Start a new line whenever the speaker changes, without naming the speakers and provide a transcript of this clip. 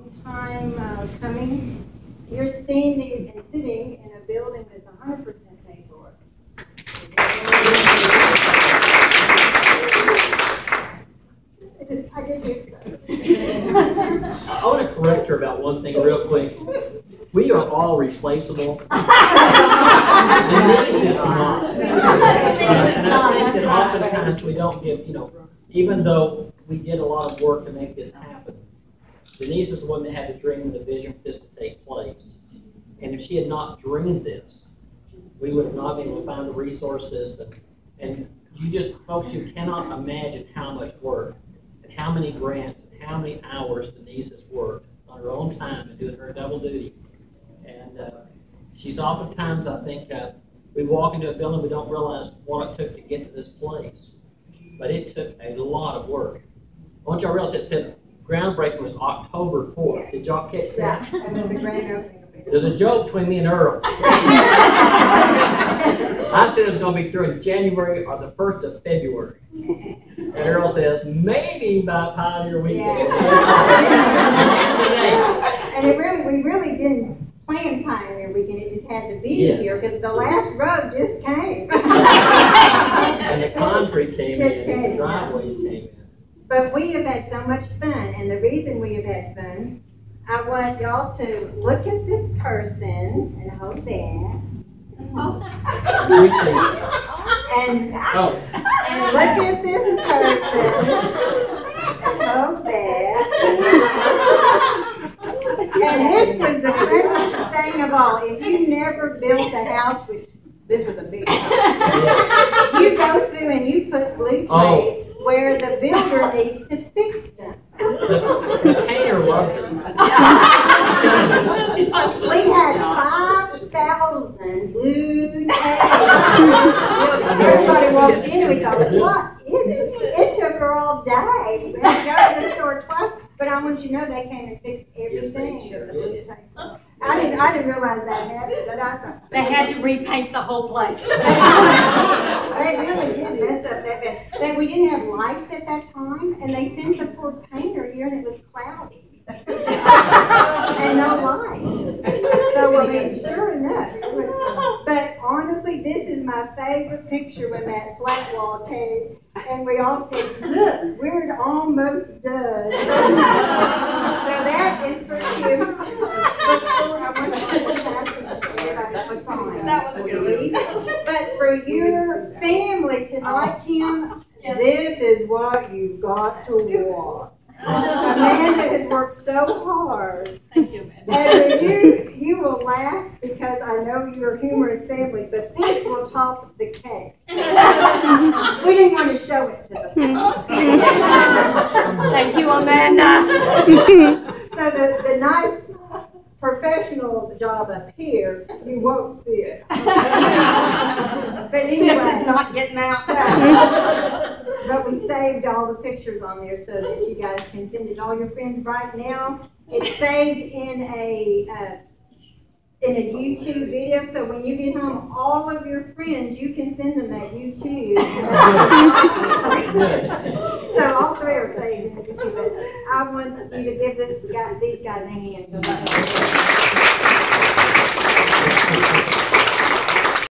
long time uh, coming. You're standing and sitting in a building that's hundred percent paid for. I just, I get used to it.
I want to correct her about one thing real quick. We are all replaceable. Denise is not.
Denise is
And
not,
I think that oftentimes we don't give, you know, even though we did a lot of work to make this happen, Denise is the one that had the dream and the vision for this to take place. And if she had not dreamed this, we would have not been able to find the resources and, and you just, folks, you cannot imagine how much work and how many grants and how many hours Denise has worked on her own time and doing her double duty. And, uh, she's oftentimes, I think, uh, we walk into a building, we don't realize what it took to get to this place. But it took a lot of work. I want y'all to realize it said groundbreaking was October fourth. Did y'all catch that?
And then the grand opening.
There's a joke between me and Earl. I said it was gonna be through in January or the first of February. And Earl says, maybe by Pioneer Weekend.
And it really, we really didn't plan Pioneer Weekend, it just had to be
Yes.
here, because the last road just came.
And the concrete came
Just
in, and the driveways came in.
But we have had so much fun, and the reason we have had fun, I want y'all to look at this person and hold that.
See.
And,
Oh,
and look at this person. Hold that. And this was the funniest thing of all. If you never built a house with, this was a big house. You go through and you put blue
Oh.
tape where the builder needs to fix them.
The the painter loves it.
We had five thousand blue tape. Everybody walked in, we thought, what is it? It took her all day. We had to go to the store twice, but I want you to know they came and fixed
Yes,
everything
sure
blue
did.
I didn't, I didn't realize that happened, but I thought.
They had to repaint the whole place.
They really did mess up that bad. They, we didn't have lights at that time, and they sent the poor painter here, and it was cloudy. And no lights. Mean, sure enough. But honestly, this is my favorite picture when that slat wall came, and we all said, look, we're almost done. So that is for you. I want to pass this to everybody, what's.
That was good.
But for your family tonight, Kim, this is what you've got to watch. Amanda has worked so hard.
Thank you, man.
And you, you will laugh because I know you're a humorous family, but this will top the cake. We didn't want to show it to them.
Thank you, Amanda.
So the, the nice professional job up here, you won't see it. But anyway.
This is not getting out.
But we saved all the pictures on there so that you guys can send it to all your friends right now. It's saved in a, uh, in a YouTube video. So when you get home, all of your friends, you can send them that YouTube. so all three are saved in the YouTube. I want you to give this guy, these guys a hand.